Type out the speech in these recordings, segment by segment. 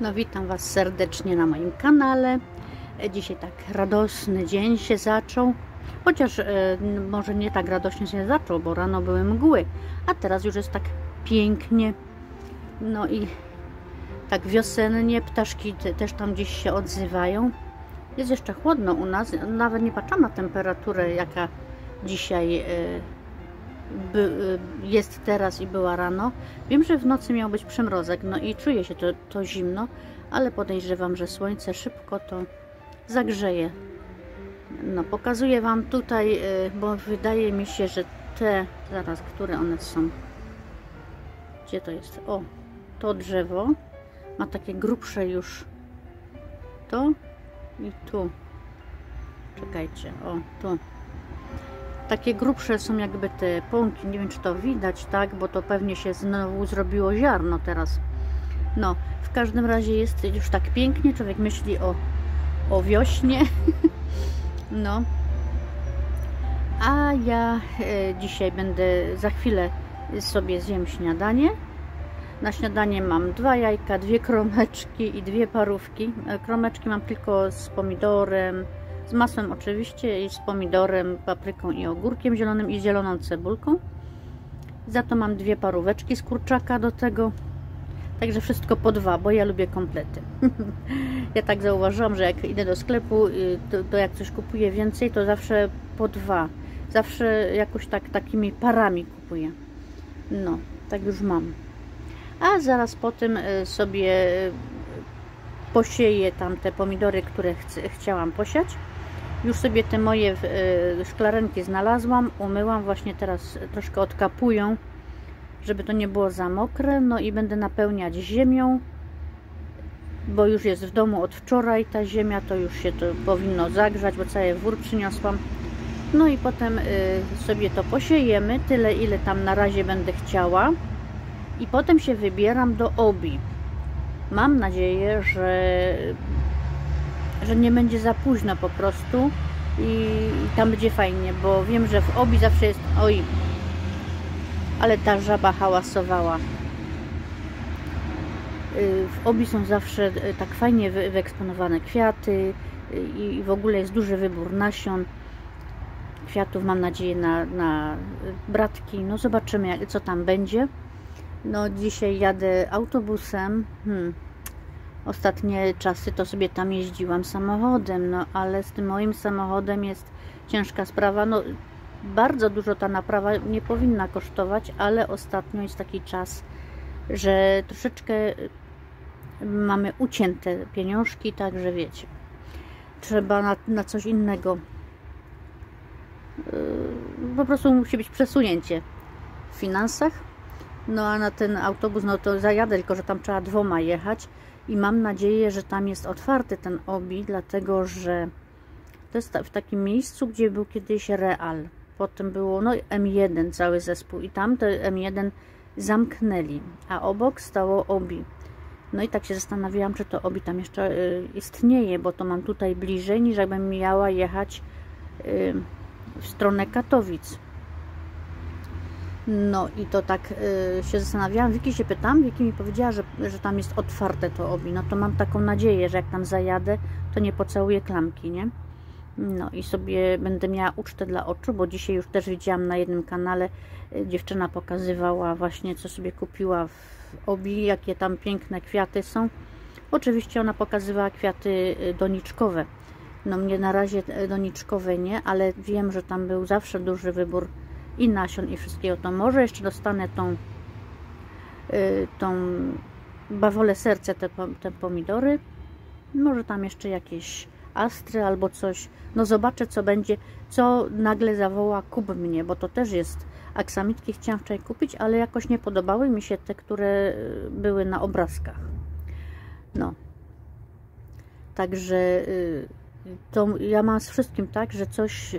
No witam Was serdecznie na moim kanale. E, Dzisiaj tak radosny dzień się zaczął. Chociaż e, może nie tak radośnie się zaczął, bo rano były mgły, a teraz już jest tak pięknie. No i tak wiosennie, ptaszki te, też tam gdzieś się odzywają. Jest jeszcze chłodno u nas, nawet nie patrzę na temperaturę, jaka dzisiaj e, jest teraz i była rano. Wiem, że w nocy miał być przymrozek, no i czuje się to, to zimno, ale podejrzewam, że słońce szybko to zagrzeje. No, pokazuję Wam tutaj, y, bo wydaje mi się, że te, zaraz, które one są? Gdzie to jest? O, to drzewo ma takie grubsze już to i tu. Czekajcie, o, tu takie grubsze są jakby te pąki, nie wiem czy to widać, tak, bo to pewnie się znowu zrobiło ziarno teraz. No, w każdym razie jest już tak pięknie, człowiek myśli o, o wiośnie. no. A ja e, dzisiaj będę, za chwilę sobie zjem śniadanie. Na śniadanie mam dwa jajka, dwie kromeczki i dwie parówki. E, Kromeczki mam tylko z pomidorem, z masłem oczywiście i z pomidorem, papryką i ogórkiem zielonym i zieloną cebulką. Za to mam dwie paróweczki z kurczaka do tego. Także wszystko po dwa, bo ja lubię komplety. ja tak zauważyłam, że jak idę do sklepu, y, to, to jak coś kupuję więcej, to zawsze po dwa. Zawsze jakoś tak takimi parami kupuję. No, tak już mam. A zaraz po tym y, sobie y, posieję tam te pomidory, które chc- chciałam posiać. Już sobie te moje y, szklarenki znalazłam, umyłam, właśnie teraz troszkę odkapują, żeby to nie było za mokre. No i będę napełniać ziemią, bo już jest w domu od wczoraj ta ziemia, to już się to powinno zagrzać, bo cały wór przyniosłam. No i potem y, sobie to posiejemy, tyle ile tam na razie będę chciała. I potem się wybieram do obi. Mam nadzieję, że że nie będzie za późno po prostu i, tam będzie fajnie, bo wiem, że w obi zawsze jest oj, ale ta żaba hałasowała. Y, W obi są zawsze y, tak fajnie wy- wyeksponowane kwiaty y, i w ogóle jest duży wybór nasion. Kwiatów mam nadzieję na, na bratki. No zobaczymy co tam będzie. No dzisiaj jadę autobusem. Hmm. Ostatnie czasy to sobie tam jeździłam samochodem, no ale z tym moim samochodem jest ciężka sprawa. No, bardzo dużo ta naprawa nie powinna kosztować, ale ostatnio jest taki czas, że troszeczkę mamy ucięte pieniążki, także wiecie, trzeba na, na coś innego. Yy, Po prostu musi być przesunięcie w finansach. No a na ten autobus, no to zajadę, tylko że tam trzeba dwoma jechać i mam nadzieję, że tam jest otwarty ten obi, dlatego że to jest w takim miejscu, gdzie był kiedyś Real. Potem było no, M1, cały zespół i tam te M1 zamknęli, a obok stało obi. No i tak się zastanawiałam, czy to obi tam jeszcze y, istnieje, bo to mam tutaj bliżej, niż jakbym miała jechać y, w stronę Katowic. No i to tak y, się zastanawiałam, Wiki się pytam, Wiki mi powiedziała, że, że tam jest otwarte to obi, no to mam taką nadzieję, że jak tam zajadę, to nie pocałuję klamki, nie? No i sobie będę miała ucztę dla oczu, bo dzisiaj już też widziałam na jednym kanale, y, dziewczyna pokazywała właśnie, co sobie kupiła w obi, jakie tam piękne kwiaty są. Oczywiście ona pokazywała kwiaty y, doniczkowe. No mnie na razie y, doniczkowe nie, ale wiem, że tam był zawsze duży wybór i nasion i wszystkiego, to może jeszcze dostanę tą y, tą bawolę serce, te, te pomidory. Może tam jeszcze jakieś astry albo coś. No zobaczę, co będzie, co nagle zawoła kup mnie, bo to też jest aksamitki chciałam wczoraj kupić, ale jakoś nie podobały mi się te, które y, były na obrazkach. No. Także y, to ja mam z wszystkim tak, że coś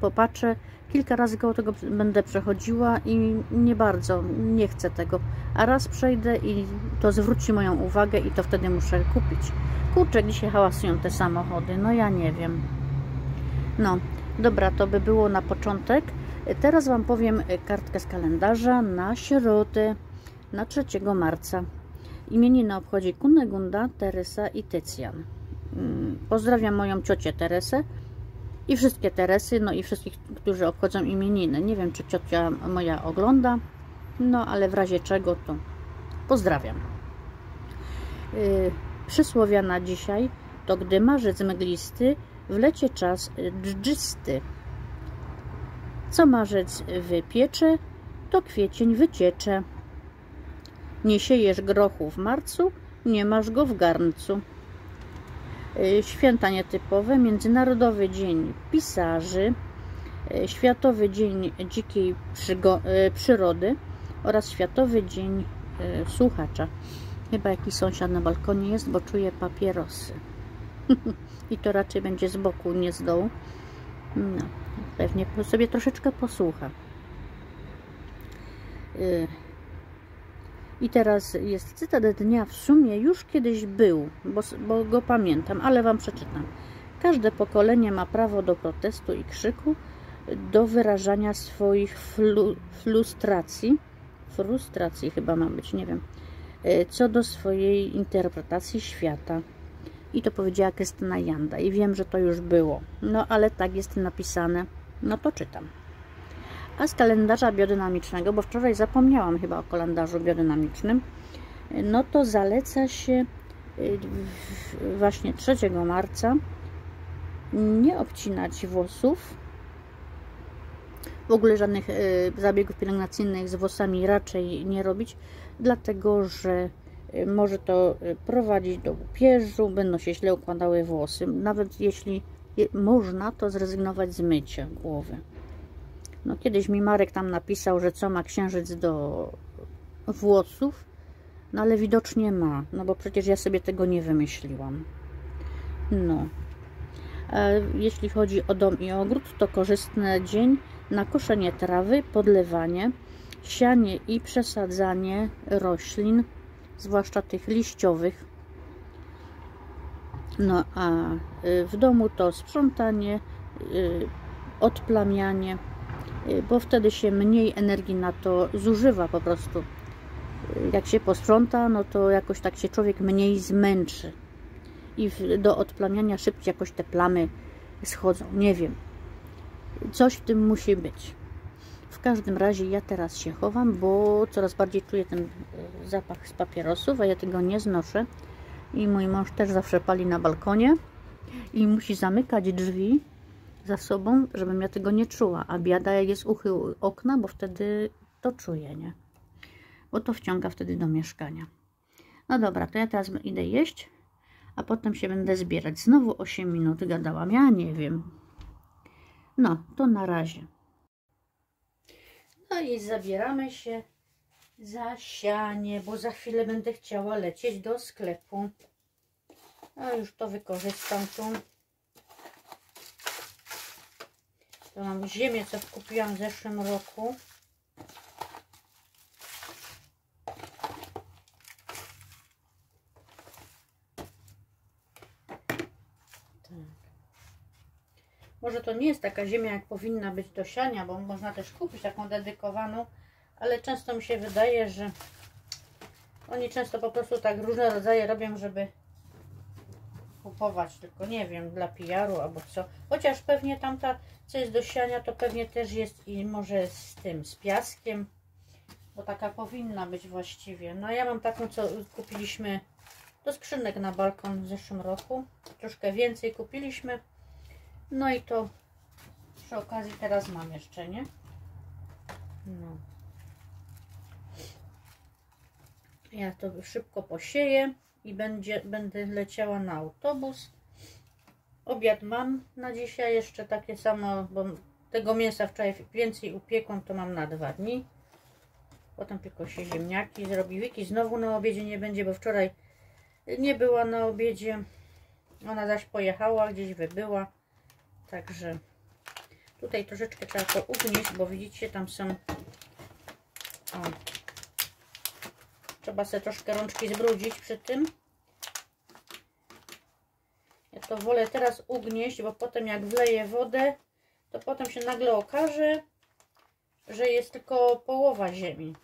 popatrzę, kilka razy koło tego będę przechodziła i nie bardzo, nie chcę tego. A raz przejdę i to zwróci moją uwagę i to wtedy muszę kupić. Kurczę, dzisiaj hałasują te samochody, no ja nie wiem. No, dobra, to by było na początek. Teraz Wam powiem kartkę z kalendarza na środę, na 3 marca. Imieniny obchodzi Kunegunda, Teresa i Tycjan. Mm, Pozdrawiam moją ciocię Teresę i wszystkie Teresy, no i wszystkich, którzy obchodzą imieniny. Nie wiem, czy ciocia moja ogląda, no ale w razie czego to pozdrawiam. Yy, przysłowia na dzisiaj to gdy marzec mglisty, w lecie czas dżdżysty. Co marzec wypiecze, to kwiecień wyciecze. Nie siejesz grochu w marcu, nie masz go w garncu. Y, Święta nietypowe, Międzynarodowy Dzień Pisarzy, y, Światowy Dzień Dzikiej y, Przyrody oraz Światowy Dzień Słuchacza. Chyba jakiś sąsiad na balkonie jest, bo czuję papierosy. I to raczej będzie z boku, nie z dołu. No, pewnie sobie troszeczkę posłucha. I teraz jest cytat dnia, w sumie już kiedyś był, bo, bo go pamiętam, ale Wam przeczytam. Każde pokolenie ma prawo do protestu i krzyku, do wyrażania swoich flu, frustracji, frustracji chyba ma być, nie wiem, e, co do swojej interpretacji świata. I to powiedziała Krystyna Janda. I wiem, że to już było. No, ale tak jest napisane. No to czytam. A z kalendarza biodynamicznego, bo wczoraj zapomniałam chyba o kalendarzu biodynamicznym, no to zaleca się y, właśnie 3 marca nie obcinać włosów, w ogóle żadnych y, zabiegów pielęgnacyjnych z włosami raczej nie robić, dlatego że y, może to prowadzić do łupieżu, będą się źle układały włosy. Nawet jeśli można, to zrezygnować z mycia głowy. No kiedyś mi Marek tam napisał, że co ma księżyc do włosów, no ale widocznie ma, no bo przecież ja sobie tego nie wymyśliłam. No. jeśli chodzi o dom i ogród, to korzystny dzień na koszenie trawy, podlewanie, sianie i przesadzanie roślin, zwłaszcza tych liściowych. No a y, w domu to sprzątanie, y, odplamianie, bo wtedy się mniej energii na to zużywa po prostu. Y, jak się posprząta, no to jakoś tak się człowiek mniej zmęczy i do odplamiania szybciej jakoś te plamy schodzą. Nie wiem. Coś w tym musi być. W każdym razie ja teraz się chowam, bo coraz bardziej czuję ten y, zapach z papierosów, a ja tego nie znoszę. I mój mąż też zawsze pali na balkonie i musi zamykać drzwi, za sobą, żebym ja tego nie czuła. A biada jak jest uchył okna, bo wtedy to czuję, nie? Bo to wciąga wtedy do mieszkania. No dobra, to ja teraz idę jeść, a potem się będę zbierać. Znowu 8 minut gadałam, ja nie wiem. No, to na razie. No i zabieramy się za sianie, bo za chwilę będę chciała lecieć do sklepu. A już to wykorzystam tu. To mam ziemię, co kupiłam w zeszłym roku. Tak. Może to nie jest taka ziemia, jak powinna być do siania, bo można też kupić taką dedykowaną, ale często mi się wydaje, że oni często po prostu tak różne rodzaje robią, żeby kupować, tylko nie wiem, dla PR-u albo co. Chociaż pewnie tamta, co jest do siania, to pewnie też jest i może z tym, z piaskiem, bo taka powinna być właściwie. No ja mam taką, co kupiliśmy do skrzynek na balkon w zeszłym roku. Troszkę więcej kupiliśmy. No i to przy okazji teraz mam jeszcze, nie? No. Ja to szybko posieję i będzie, będę leciała na autobus. Obiad mam na dzisiaj jeszcze takie samo, bo tego mięsa wczoraj więcej upiekłam, to mam na dwa dni. Potem tylko się ziemniaki zrobi. Wiki znowu na obiedzie nie będzie, bo wczoraj nie była na obiedzie. Ona zaś pojechała, gdzieś wybyła. Także tutaj troszeczkę trzeba to ugnieść, bo widzicie, tam są... O, Trzeba sobie troszkę rączki zbrudzić przy tym. Ja to wolę teraz ugnieść, bo potem jak wleję wodę, to potem się nagle okaże, że jest tylko połowa ziemi.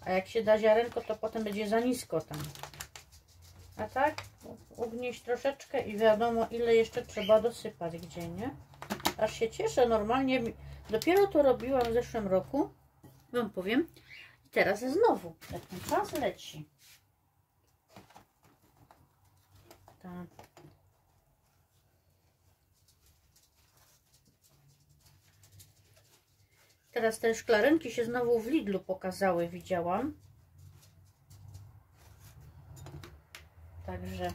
A jak się da ziarenko, to potem będzie za nisko tam. A tak ugnieść troszeczkę i wiadomo ile jeszcze trzeba dosypać gdzie, nie? Aż się cieszę, normalnie dopiero to robiłam w zeszłym roku, wam powiem. Teraz znowu, jak ten czas leci. Tak. Teraz te szklarenki się znowu w Lidlu pokazały, widziałam. Także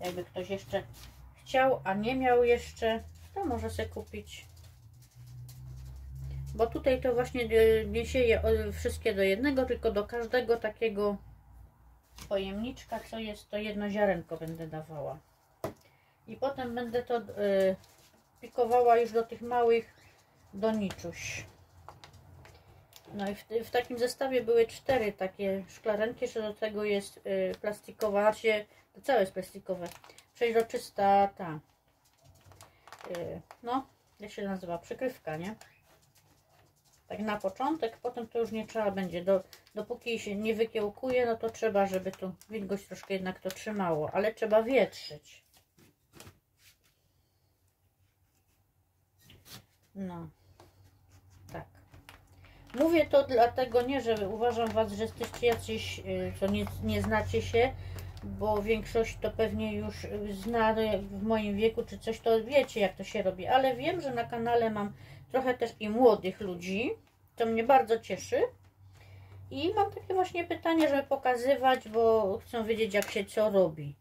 jakby ktoś jeszcze chciał, a nie miał jeszcze, to może sobie kupić. Bo tutaj to właśnie nie sieję wszystkie do jednego, tylko do każdego takiego pojemniczka, co jest, to jedno ziarenko będę dawała. I potem będę to y, pikowała już do tych małych doniczuś. No i w, w, takim zestawie były cztery takie szklarenki, że do tego jest y, plastikowa, znaczy to całe jest plastikowe, przeźroczysta ta, y, no, jak się nazywa, przykrywka, nie? Tak na początek, potem to już nie trzeba będzie, do, dopóki się nie wykiełkuje, no to trzeba, żeby tu wilgoć troszkę jednak to trzymało, ale trzeba wietrzyć. No. Mówię to dlatego nie, że uważam Was, że jesteście jacyś, y, co nie, nie znacie się, bo większość to pewnie już zna w moim wieku, czy coś to wiecie, jak to się robi, ale wiem, że na kanale mam trochę też i młodych ludzi, to mnie bardzo cieszy. I mam takie właśnie pytanie, żeby pokazywać, bo chcą wiedzieć, jak się co robi.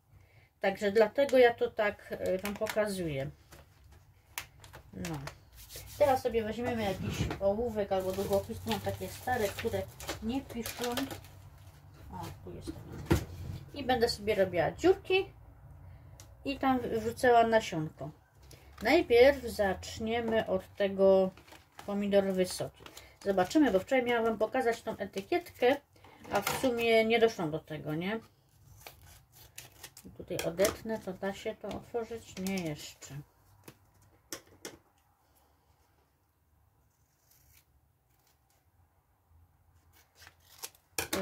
Także dlatego ja to tak y, Wam pokazuję. No. Teraz sobie weźmiemy jakiś ołówek albo długopis. Mam takie stare, które nie piszą. O, tu jest. I będę sobie robiła dziurki i tam wrzucała nasionko. Najpierw zaczniemy od tego pomidor wysoki. Zobaczymy, bo wczoraj miałam Wam pokazać tą etykietkę, a w sumie nie doszłam do tego, nie? Tutaj odetnę, to da się to otworzyć? Nie jeszcze.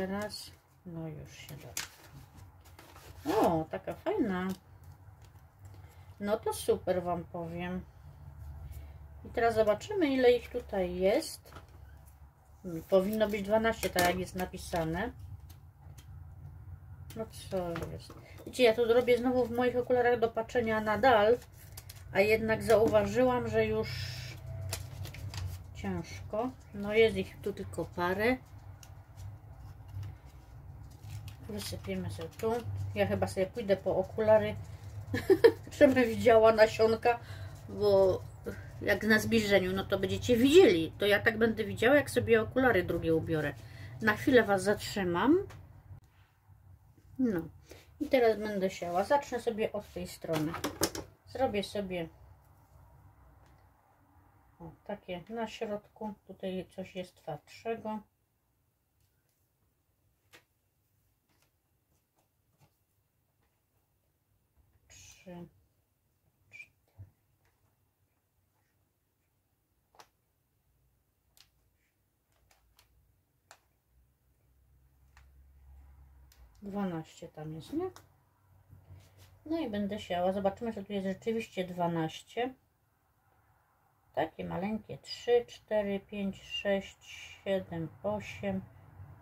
teraz. No już się da. O, taka fajna. No to super Wam powiem. I teraz zobaczymy ile ich tutaj jest. Powinno być 12, tak jak jest napisane. No co jest? Wiecie, ja to robię znowu w moich okularach do patrzenia nadal, a jednak zauważyłam, że już ciężko. No jest ich tu tylko parę. Wysypiemy sobie tu. Ja chyba sobie pójdę po okulary, żeby widziała nasionka, bo jak na zbliżeniu, no to będziecie widzieli. To ja tak będę widziała, jak sobie okulary drugie ubiorę. Na chwilę Was zatrzymam. No. I teraz będę siała. Zacznę sobie od tej strony. Zrobię sobie o, takie na środku. Tutaj coś jest twardszego. Trzy, Dwanaście tam jest, nie? No i będę siała. Zobaczymy, że tu jest rzeczywiście 12. Takie maleńkie 3, 4, 5, 6, 7, 8,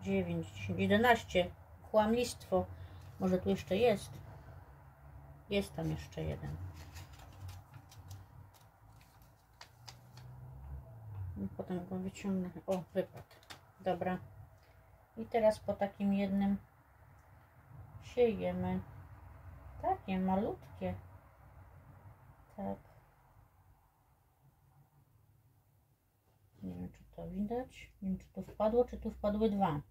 9, 10, 11. Kłamlistwo. Może tu jeszcze jest. Jest tam jeszcze jeden. Potem go wyciągnę. O, wypadł. Dobra. I teraz po takim jednym siejemy. Takie malutkie. Tak. Nie wiem, czy to widać. Nie wiem, czy tu wpadło, czy tu wpadły dwa.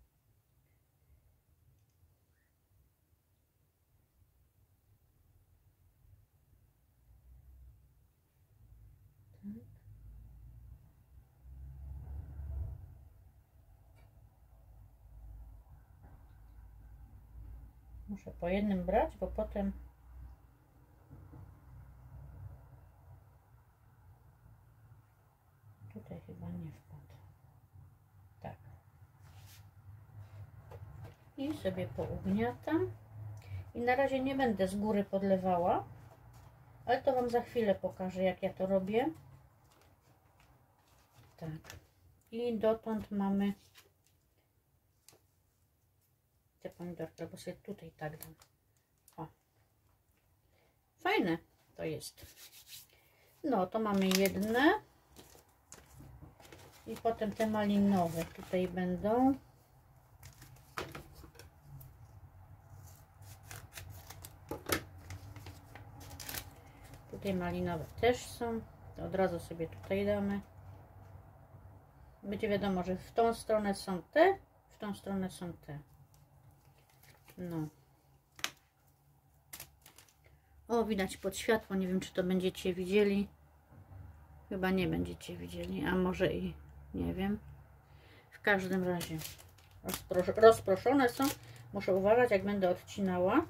Muszę po jednym brać, bo potem tutaj chyba nie wpadł. Tak. I sobie pougniatam. I na razie nie będę z góry podlewała, ale to Wam za chwilę pokażę, jak ja to robię. Tak. I dotąd mamy te pomidorki, albo sobie tutaj tak dam. O. Fajne to jest. No, to mamy jedne. I potem te malinowe tutaj będą. Tutaj malinowe też są. Od razu sobie tutaj damy. Będzie wiadomo, że w tą stronę są te, w tą stronę są te. No. O, widać pod światło. Nie wiem, czy to będziecie widzieli. Chyba nie będziecie widzieli, a może i nie wiem. W każdym razie rozproszone są. Muszę uważać, jak będę odcinała.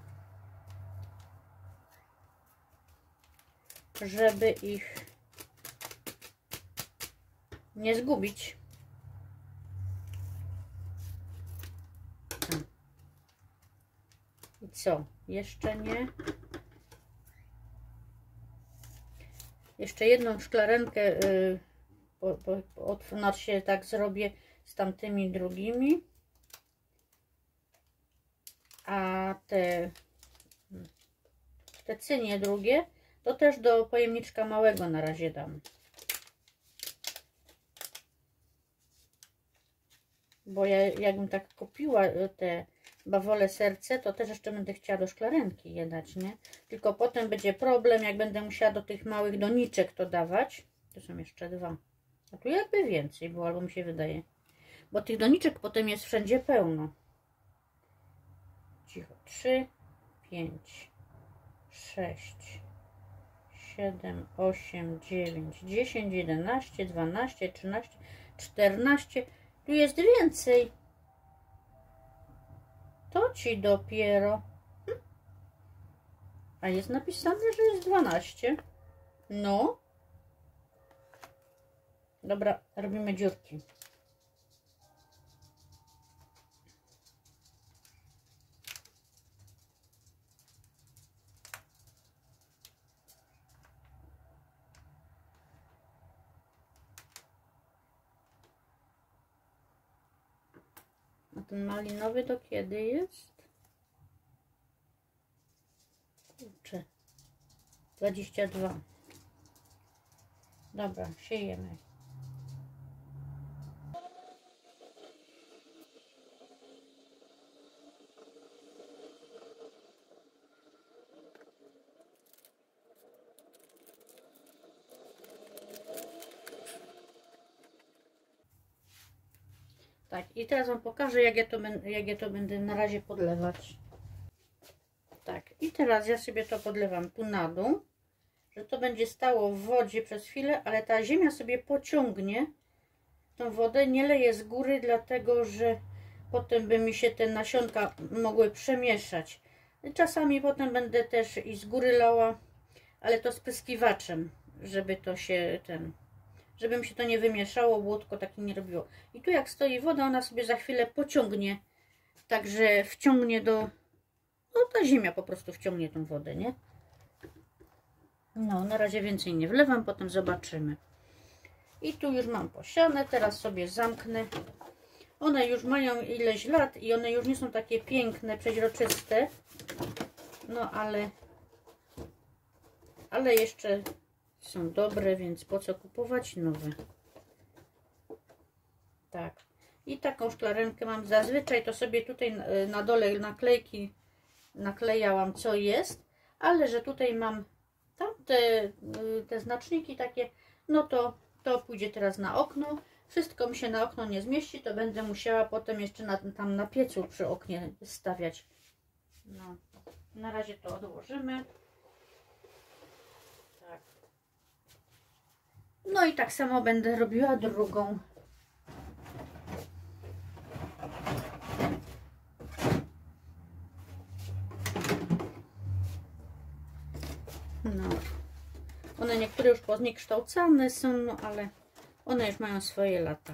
Żeby ich nie zgubić. Co? Jeszcze nie? Jeszcze jedną szklarenkę yy, po, po, tak zrobię z tamtymi drugimi. A te, te cynie drugie to też do pojemniczka małego na razie dam. Bo ja jakbym tak kupiła te bawole serce, to też jeszcze będę chciała do szklarenki je dać, nie? Tylko potem będzie problem, jak będę musiała do tych małych doniczek to dawać. To są jeszcze dwa. A tu jakby więcej było, albo mi się wydaje. Bo tych doniczek potem jest wszędzie pełno. Cicho. 3, 5, 6, 7, 8, 9, 10, 11, 12, 13, 14. Tu jest więcej. To ci dopiero. A jest napisane, że jest 12. No. Dobra, robimy dziurki. Ten malinowy to kiedy jest? Kurczę. 22. Dobra, siejemy. Tak, i teraz Wam pokażę, jak ja, to, jak ja to będę na razie podlewać. Tak, i teraz ja sobie to podlewam tu na dół, że to będzie stało w wodzie przez chwilę, ale ta ziemia sobie pociągnie tą wodę. Nie leję z góry, dlatego że potem by mi się te nasionka mogły przemieszać. Czasami potem będę też i z góry lała, ale to spryskiwaczem, żeby to się ten żeby mi się to nie wymieszało, błotko takie nie robiło. I tu jak stoi woda, ona sobie za chwilę pociągnie, także wciągnie do... No ta ziemia po prostu wciągnie tą wodę, nie? No, na razie więcej nie wlewam, potem zobaczymy. I tu już mam posiane, teraz sobie zamknę. One już mają ileś lat i one już nie są takie piękne, przeźroczyste. No, ale... Ale jeszcze są dobre, więc po co kupować nowe? Tak. I taką szklarenkę mam. Zazwyczaj to sobie tutaj na dole naklejki naklejałam, co jest, ale że tutaj mam tamte te znaczniki takie, no to to pójdzie teraz na okno. Wszystko mi się na okno nie zmieści, to będę musiała potem jeszcze na, tam na piecu przy oknie stawiać. No, na razie to odłożymy. No i tak samo będę robiła drugą. No. One niektóre już pozniekształcane są, no ale one już mają swoje lata.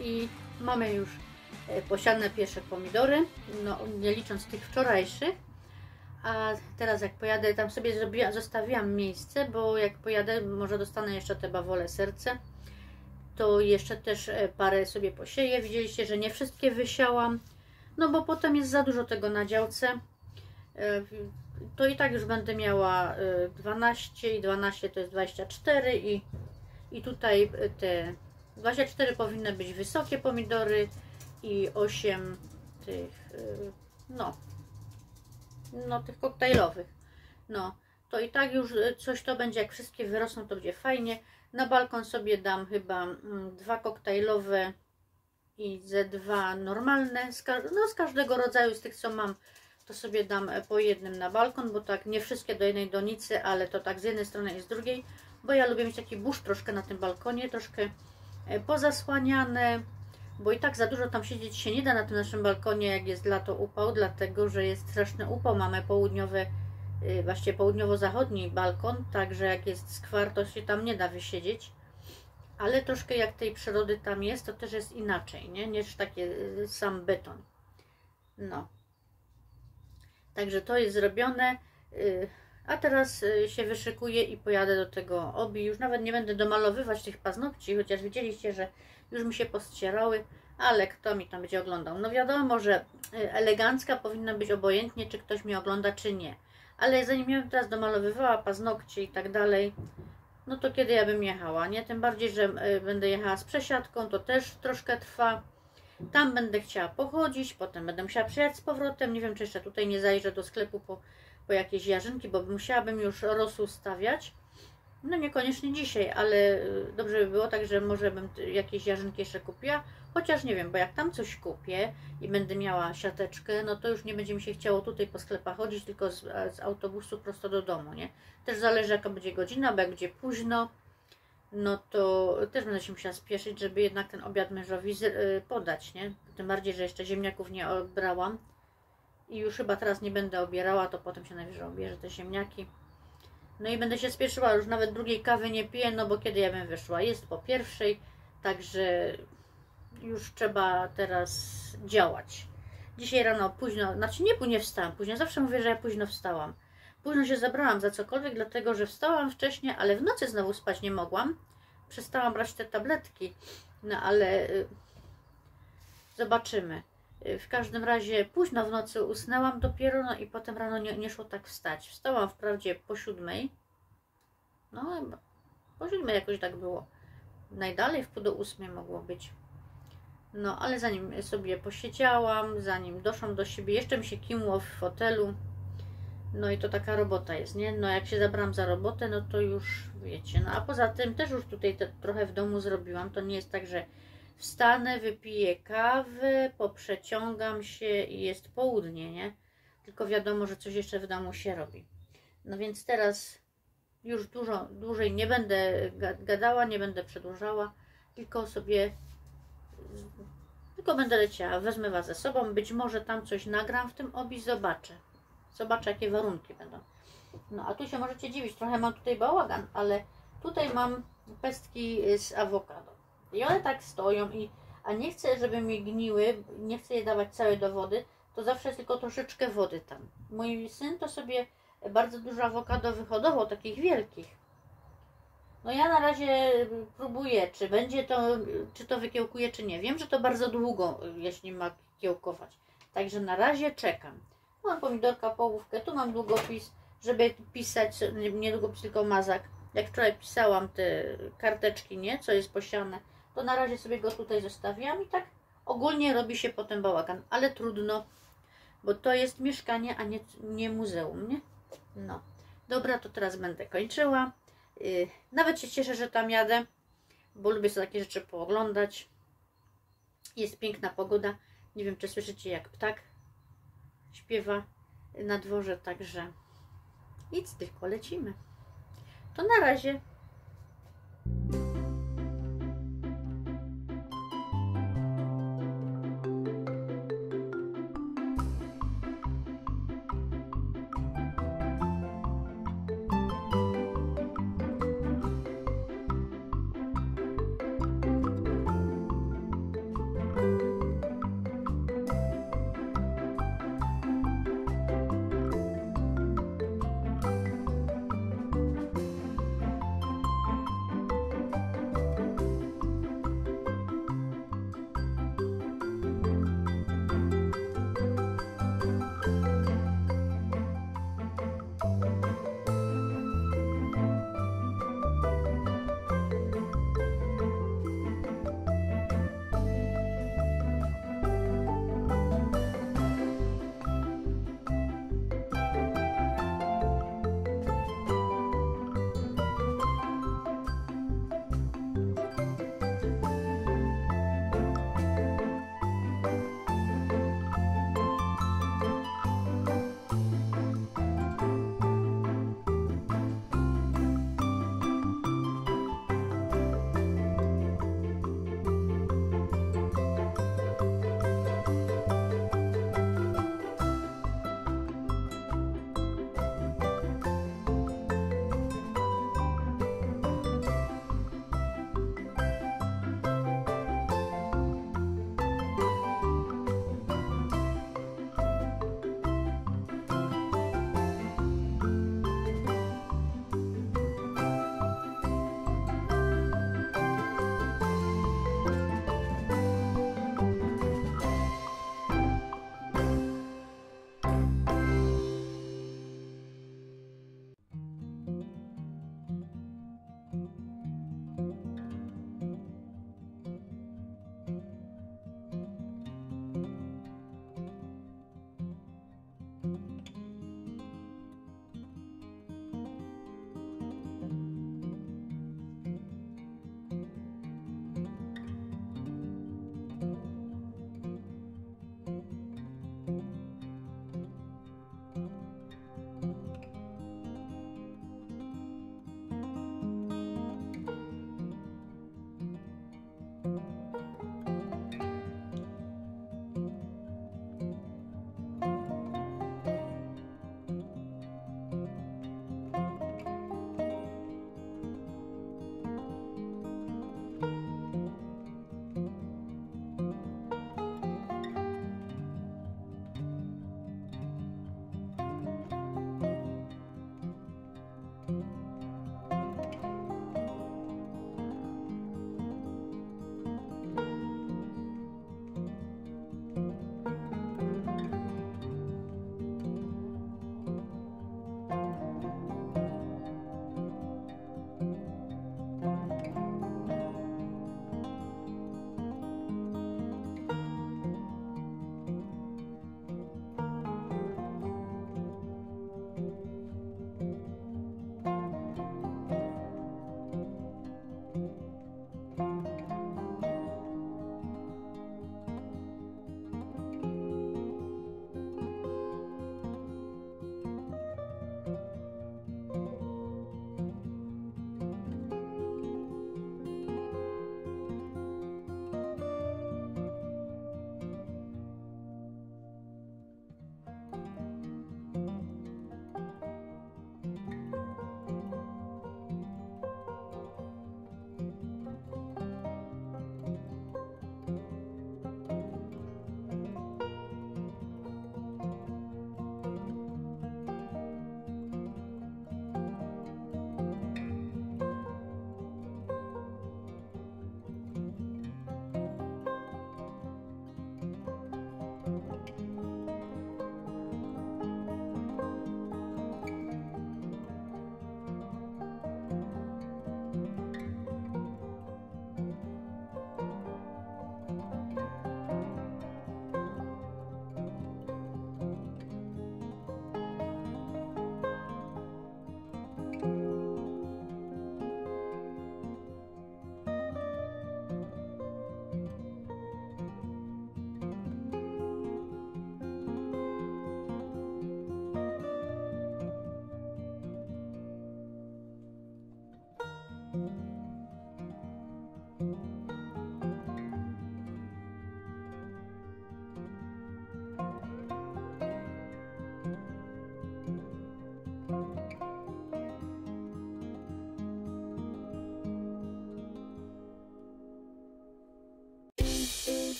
I mamy już e, posiane pierwsze pomidory, no nie licząc tych wczorajszych. A teraz jak pojadę, tam sobie zrobiłam, zostawiłam miejsce, bo jak pojadę, może dostanę jeszcze te bawole serce, to jeszcze też e, parę sobie posieję. Widzieliście, że nie wszystkie wysiałam, no bo potem jest za dużo tego na działce. E, to i tak już będę miała 12 i 12 to jest 24 i, i tutaj te 24 powinny być wysokie pomidory i 8 tych, y, no, no tych koktajlowych. No, to i tak już coś to będzie, jak wszystkie wyrosną, to będzie fajnie. Na balkon sobie dam chyba mm, dwa koktajlowe i ze dwa normalne, z, no z każdego rodzaju, z tych co mam, to sobie dam e, po jednym na balkon, bo tak nie wszystkie do jednej donicy, ale to tak z jednej strony i z drugiej, bo ja lubię mieć taki burz troszkę na tym balkonie, troszkę pozasłaniane, bo i tak za dużo tam siedzieć się nie da na tym naszym balkonie, jak jest lato upał, dlatego że jest straszny upał. Mamy południowy, e, właściwie południowo-zachodni balkon, także jak jest skwar, to się tam nie da wysiedzieć. Ale troszkę jak tej przyrody tam jest, to też jest inaczej, nie? Niż takie e, sam beton. No. Także to jest zrobione. A teraz y, się wyszykuję i pojadę do tego obi. Już nawet nie będę domalowywać tych paznokci, chociaż widzieliście, że już mi się postcierały, ale kto mi tam będzie oglądał? No wiadomo, że y, elegancka powinna być obojętnie, czy ktoś mnie ogląda, czy nie. Ale zanim ja bym teraz domalowywała paznokcie i tak dalej, no to kiedy ja bym jechała, nie? Tym bardziej, że y, będę jechała z przesiadką, to też troszkę trwa. Tam będę chciała pochodzić, potem będę musiała przyjechać z powrotem. Nie wiem, czy jeszcze tutaj nie zajrzę do sklepu po po jakieś jarzynki, bo musiałabym już rosół stawiać. No niekoniecznie dzisiaj, ale y, dobrze by było, także może bym jakieś jarzynki jeszcze kupiła. Chociaż nie wiem, bo jak tam coś kupię i będę miała siateczkę, no to już nie będzie mi się chciało tutaj po sklepach chodzić, tylko z, z autobusu prosto do domu, nie? Też zależy jaka będzie godzina, bo jak będzie późno, no to też będę się musiała spieszyć, żeby jednak ten obiad mężowi y, podać, nie? Tym bardziej, że jeszcze ziemniaków nie obrałam i już chyba teraz nie będę obierała, to potem się najwyżej obierze te ziemniaki. No i będę się spieszyła, już nawet drugiej kawy nie piję, no bo kiedy ja bym wyszła? Jest po pierwszej, także już trzeba teraz działać. Dzisiaj rano późno, znaczy nie późno wstałam, późno, zawsze mówię, że ja późno wstałam. Późno się zabrałam za cokolwiek, dlatego że wstałam wcześniej, ale w nocy znowu spać nie mogłam. Przestałam brać te tabletki, no ale y, zobaczymy. W każdym razie późno w nocy usnęłam dopiero, no i potem rano nie, nie szło tak wstać. Wstałam wprawdzie po siódmej, no po siódmej jakoś tak było. Najdalej w pół do ósmej mogło być. No, ale zanim sobie posiedziałam, zanim doszłam do siebie, jeszcze mi się kimło w fotelu. No i to taka robota jest, nie? No jak się zabrałam za robotę, no to już wiecie. No a poza tym też już tutaj te, trochę w domu zrobiłam. To nie jest tak, że Wstanę, wypiję kawę, poprzeciągam się i jest południe, nie? Tylko wiadomo, że coś jeszcze w domu się robi. No więc teraz już dużo, dłużej nie będę gadała, nie będę przedłużała, tylko sobie tylko będę leciała, wezmę Was ze sobą, być może tam coś nagram w tym obi, zobaczę. Zobaczę, jakie warunki będą. No, a tu się możecie dziwić, trochę mam tutaj bałagan, ale tutaj mam pestki z awokado. I one tak stoją i a nie chcę, żeby mi gniły, nie chcę je dawać całe do wody, to zawsze jest tylko troszeczkę wody tam. Mój syn to sobie bardzo dużo awokado wyhodował, takich wielkich. No ja na razie próbuję, czy będzie to, czy to wykiełkuje, czy nie. Wiem, że to bardzo długo, jeśli ma kiełkować. Także na razie czekam. Mam pomidorka, połówkę, tu mam długopis, żeby pisać, nie długopis, tylko mazak. Jak wczoraj pisałam te karteczki, nie, co jest posiane, to na razie sobie go tutaj zostawiam i tak ogólnie robi się potem bałagan, ale trudno, bo to jest mieszkanie, a nie, nie muzeum, nie? No, dobra, to teraz będę kończyła. Yy, nawet się cieszę, że tam jadę, bo lubię sobie takie rzeczy pooglądać. Jest piękna pogoda. Nie wiem, czy słyszycie, jak ptak śpiewa na dworze, także nic, tylko lecimy. To na razie.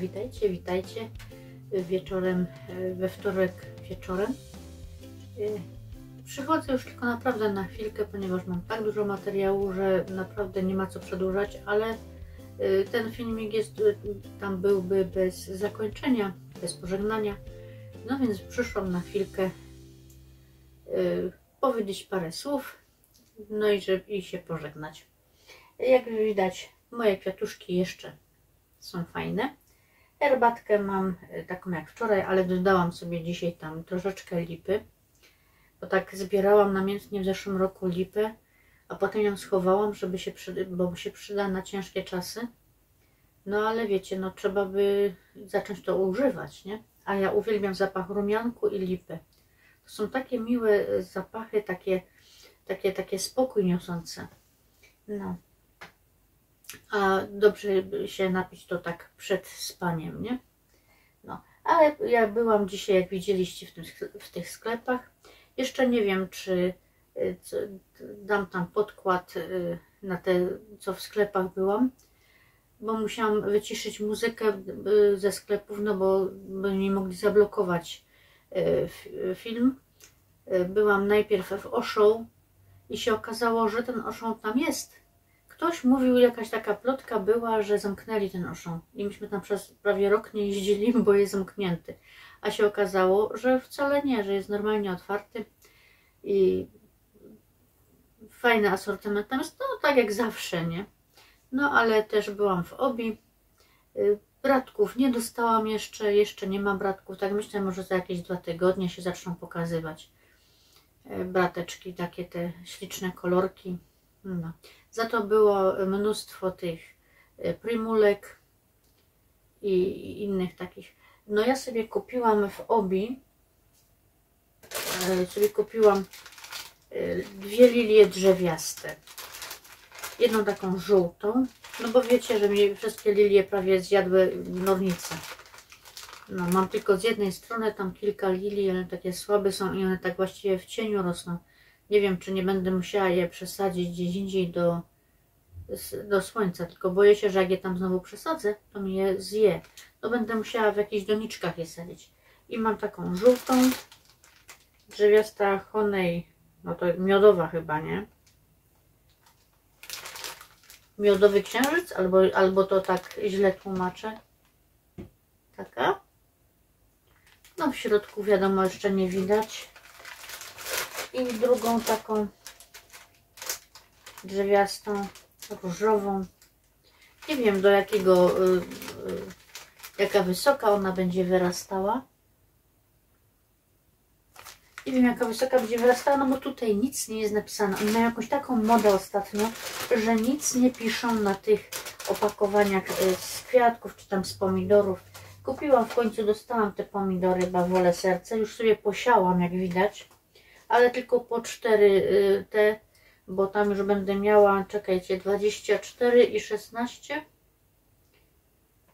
witajcie, witajcie wieczorem, e, we wtorek wieczorem. E, przychodzę już tylko naprawdę na chwilkę, ponieważ mam tak dużo materiału, że naprawdę nie ma co przedłużać, ale ten filmik jest, tam byłby bez zakończenia, bez pożegnania. No więc przyszłam na chwilkę powiedzieć parę słów, no i żeby i się pożegnać. Jak widać, moje kwiatuszki jeszcze są fajne. Herbatkę mam e, taką jak wczoraj, ale dodałam sobie dzisiaj tam troszeczkę lipy, bo tak zbierałam namiętnie w zeszłym roku lipę, a potem ją schowałam, żeby się przyda, bo się przyda na ciężkie czasy. No ale wiecie, no trzeba by zacząć to używać, nie? A ja uwielbiam zapach rumianku i lipy. To są takie miłe e, zapachy, takie, takie, takie spokój niosące. No a dobrze się napić to tak przed spaniem, nie? No, ale ja byłam dzisiaj, jak widzieliście, w, tym, w tych sklepach. Jeszcze nie wiem, czy y, co, dam tam podkład y, na te, co w sklepach byłam, bo musiałam wyciszyć muzykę y, ze sklepów, no bo by mi mogli zablokować film. Byłam najpierw w Oszą i się okazało, że ten Oszą tam jest, Ktoś mówił, jakaś taka plotka była, że zamknęli ten oszą i myśmy tam przez prawie rok nie jeździli, bo jest zamknięty. A się okazało, że wcale nie, że jest normalnie otwarty i fajny asortyment tam jest, no tak jak zawsze, nie? No ale też byłam w Obi. Y, bratków nie dostałam jeszcze, jeszcze nie mam bratków, tak myślę, może za jakieś dwa tygodnie się zaczną pokazywać y, brateczki, takie te śliczne kolorki. No. Za to było mnóstwo tych e, primulek i innych takich. No ja sobie kupiłam w Obi, e, sobie kupiłam e, dwie lilie drzewiaste. Jedną taką żółtą, no bo wiecie, że mi wszystkie lilie prawie zjadły nornice. No, mam tylko z jednej strony tam kilka lilii, ale takie słabe są i one tak właściwie w cieniu rosną. Nie wiem, czy nie będę musiała je przesadzić gdzieś indziej do, do słońca, tylko boję się, że jak je tam znowu przesadzę, to mi je zje. To będę musiała w jakichś doniczkach je sadzić. I mam taką żółtą, drzewiasta honej, no to miodowa chyba, nie? Miodowy księżyc, albo, albo to tak źle tłumaczę. Taka. No w środku wiadomo jeszcze nie widać i drugą taką drzewiastą, różową. Nie wiem do jakiego, y, y, jaka wysoka ona będzie wyrastała. Nie wiem jaka wysoka będzie wyrastała, no bo tutaj nic nie jest napisane. Oni mają jakąś taką modę ostatnio, że nic nie piszą na tych opakowaniach y, z kwiatków czy tam z pomidorów. Kupiłam w końcu, dostałam te pomidory bawole serce. Już sobie posiałam, jak widać ale tylko po 4 y, te, bo tam już będę miała, czekajcie, 24 i 16,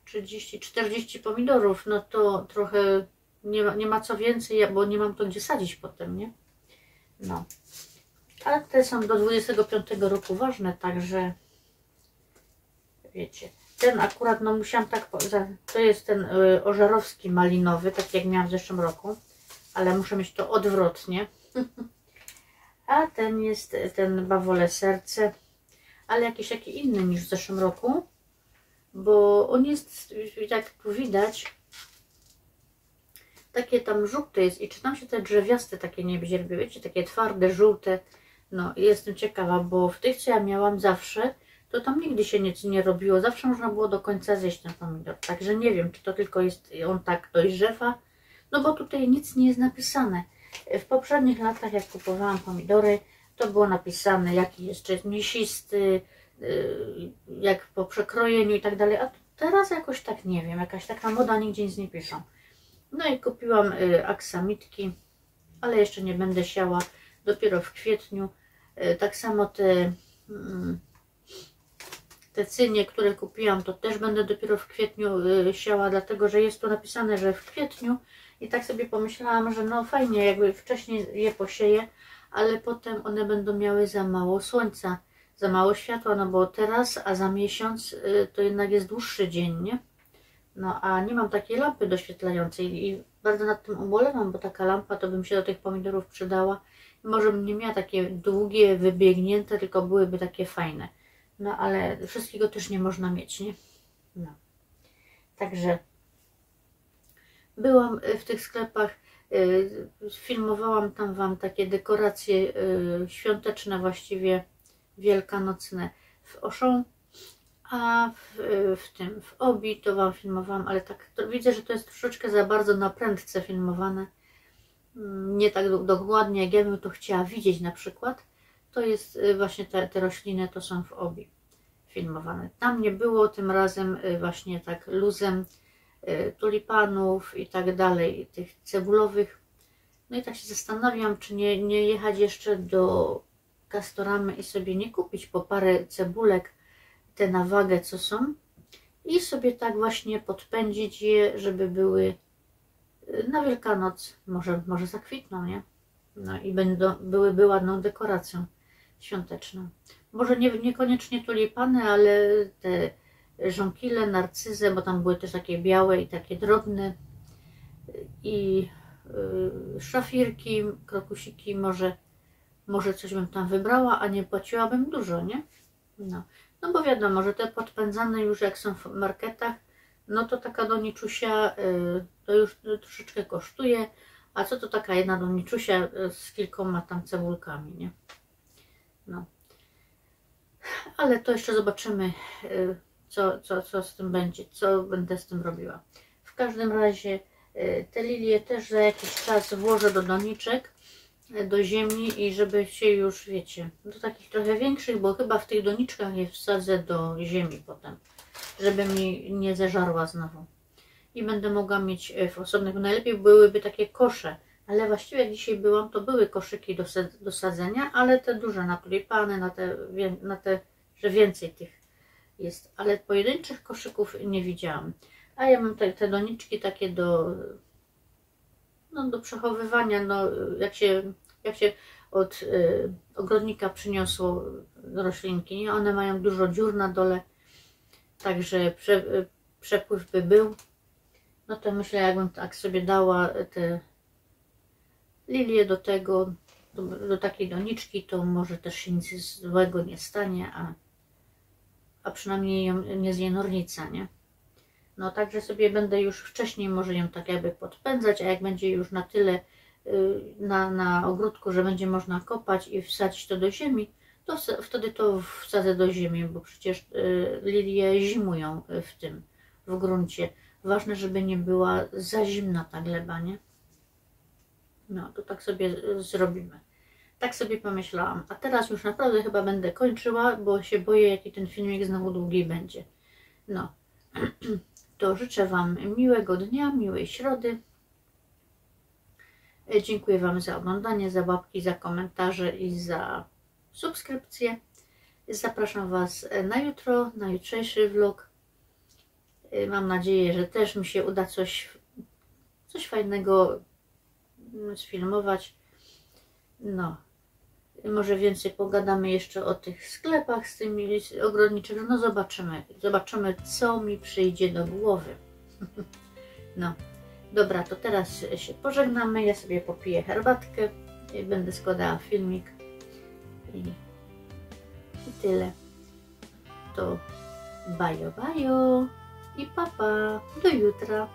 30, 40 pomidorów, no to trochę nie ma, nie ma co więcej, bo nie mam to gdzie sadzić potem, nie? No. Ale te są do 25 roku ważne, także wiecie. Ten akurat, no musiałam tak, to jest ten y, ożarowski malinowy, tak jak miałam w zeszłym roku, ale muszę mieć to odwrotnie. A ten jest ten bawole serce, ale jakiś taki inny niż w zeszłym roku, bo on jest, jak tu widać, takie tam żółte jest i czy tam się te drzewiaste takie nie bzierby, wiecie, takie twarde, żółte, no i jestem ciekawa, bo w tych, co ja miałam zawsze, to tam nigdy się nic nie robiło, zawsze można było do końca zjeść ten pomidor, także nie wiem, czy to tylko jest on tak dojrzewa, no bo tutaj nic nie jest napisane. W poprzednich latach, jak kupowałam pomidory, to było napisane, jaki jest czy mięsisty, y, jak po przekrojeniu i tak dalej, a teraz jakoś tak nie wiem, jakaś taka moda, nigdzie nic nie piszą. No i kupiłam y, aksamitki, ale jeszcze nie będę siała, dopiero w kwietniu. Y, tak samo te, mm, te cynie, które kupiłam, to też będę dopiero w kwietniu siała, dlatego że jest tu napisane, że w kwietniu i tak sobie pomyślałam, że no fajnie, jakby wcześniej je posieję, ale potem one będą miały za mało słońca, za mało światła, no bo teraz, a za miesiąc y, to jednak jest dłuższy dzień, nie? No a nie mam takiej lampy doświetlającej i bardzo nad tym ubolewam, bo taka lampa to bym się do tych pomidorów przydała. Może bym nie miała takie długie, wybiegnięte, tylko byłyby takie fajne. No ale wszystkiego też nie można mieć, nie? No. Także byłam w tych sklepach, y, filmowałam tam Wam takie dekoracje y, świąteczne, właściwie wielkanocne w Auchan, a w, w, tym, w Obi to Wam filmowałam, ale tak widzę, że to jest troszeczkę za bardzo na prędce filmowane. Mm, nie tak dokładnie, jak ja bym to chciała widzieć na przykład. To jest y, właśnie te, te rośliny, to są w Obi filmowane. Tam nie było tym razem y, właśnie tak luzem y, tulipanów i tak dalej, tych cebulowych. No i tak się zastanawiam, czy nie, nie jechać jeszcze do Castoramy i sobie nie kupić po parę cebulek, te na wagę co są i sobie tak właśnie podpędzić je, żeby były y, na Wielkanoc, może, może zakwitną, nie? No i będą, byłyby ładną dekoracją świąteczną. Może nie, niekoniecznie tulipany, ale te żonkile, narcyzę, bo tam były też takie białe i takie drobne i y, szafirki, krokusiki, może, może coś bym tam wybrała, a nie płaciłabym dużo, nie? No. No bo wiadomo, że te podpędzane już jak są w marketach, no to taka doniczusia y, to już troszeczkę kosztuje, a co to taka jedna doniczusia y, z kilkoma tam cebulkami, nie? No. Ale to jeszcze zobaczymy, co, co, co z tym będzie, co będę z tym robiła. W każdym razie te lilie też za jakiś czas włożę do doniczek do ziemi i żeby się już, wiecie, do takich trochę większych, bo chyba w tych doniczkach je wsadzę do ziemi potem, żeby mi nie zeżarła znowu. I będę mogła mieć e, w osobnych, najlepiej byłyby takie kosze, ale właściwie jak dzisiaj byłam, to były koszyki do, do sadzenia, ale te duże na tulipany, na te, na te, że więcej tych jest, ale pojedynczych koszyków nie widziałam. A ja mam te, te doniczki takie do no, do przechowywania, no, jak, się, jak się od y, ogrodnika przyniosło roślinki, nie? one mają dużo dziur na dole, także prze, y, przepływ by był. No to myślę, jakbym tak sobie dała te lilie do tego, do, do takiej doniczki, to może też się nic złego nie stanie, a, a przynajmniej ją nie zje nornica, nie? No także sobie będę już wcześniej może ją tak jakby podpędzać, a jak będzie już na tyle y, na, na ogródku, że będzie można kopać i wsadzić to do ziemi, to wtedy to wsadzę do ziemi, bo przecież y, lilie zimują w tym, w gruncie. Ważne, żeby nie była za zimna ta gleba, nie? No, to tak sobie y, zrobimy. Tak sobie pomyślałam. A teraz już naprawdę chyba będę kończyła, bo się boję, jaki ten filmik znowu długi będzie. No. to życzę Wam miłego dnia, miłej środy. E, dziękuję Wam za oglądanie, za łapki, za komentarze i za subskrypcję. Zapraszam Was na jutro, na jutrzejszy vlog. E, mam nadzieję, że też mi się uda coś, coś fajnego mm, sfilmować. No, może więcej pogadamy jeszcze o tych sklepach z tymi ogrodniczymi. No zobaczymy. Zobaczymy, co mi przyjdzie do głowy. No, dobra, to teraz się pożegnamy. Ja sobie popiję herbatkę. I będę składała filmik. I, i tyle. To bajo, bajo. I papa. Do jutra.